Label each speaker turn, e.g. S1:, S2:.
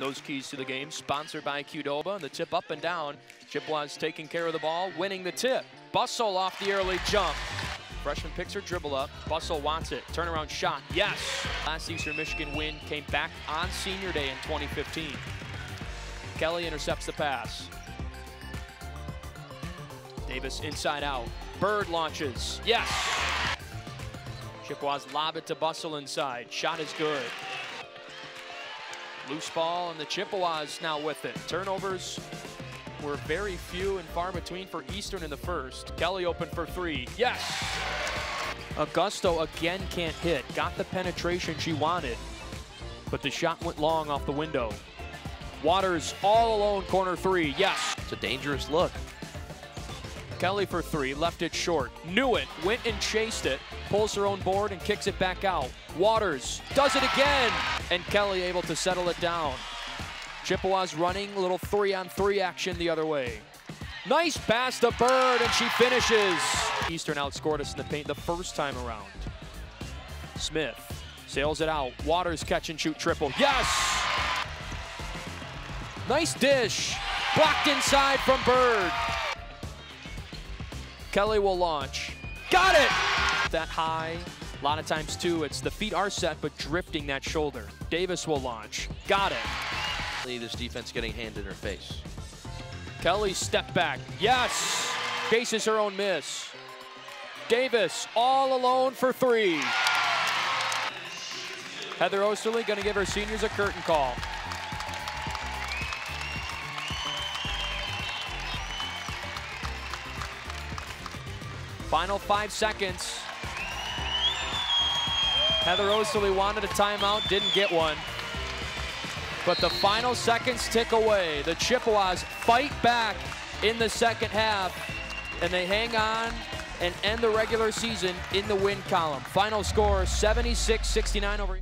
S1: Those keys to the game sponsored by Qdoba. And the tip up and down. Chippewas taking care of the ball, winning the tip. Bussell off the early jump. Freshman picks her dribble up. Bussell wants it. Turnaround shot. Yes. Last Eastern Michigan win came back on senior day in 2015. Kelly intercepts the pass. Davis inside out. Bird launches. Yes. Chippewas lob it to Bussell inside. Shot is good. Loose ball, and the Chippewas now with it. Turnovers were very few and far between for Eastern in the first. Kelly open for three. Yes! Augusto again can't hit. Got the penetration she wanted, but the shot went long off the window. Watters all alone, corner three. Yes!
S2: It's a dangerous look.
S1: Kelly for three, left it short. Knew it, went and chased it, pulls her own board and kicks it back out. Watters does it again, and Kelly able to settle it down. Chippewas running, little three on three action the other way. Nice pass to Bird, and she finishes. Eastern outscored us in the paint the first time around. Smith sails it out. Waters catch and shoot triple. Yes! Nice dish. Blocked inside from Bird. Kelly will launch. Got it! That high. A lot of times, too, it's the feet are set, but drifting that shoulder. Davis will launch. Got it.
S2: This defense getting hand in her face.
S1: Kelly step back. Yes! Chases her own miss. Davis all alone for three. Heather Oesterle going to give her seniors a curtain call. Final five seconds. Heather Oesterle wanted a timeout, didn't get one. But the final seconds tick away. The Chippewas fight back in the second half, and they hang on and end the regular season in the win column. Final score 76-69 over.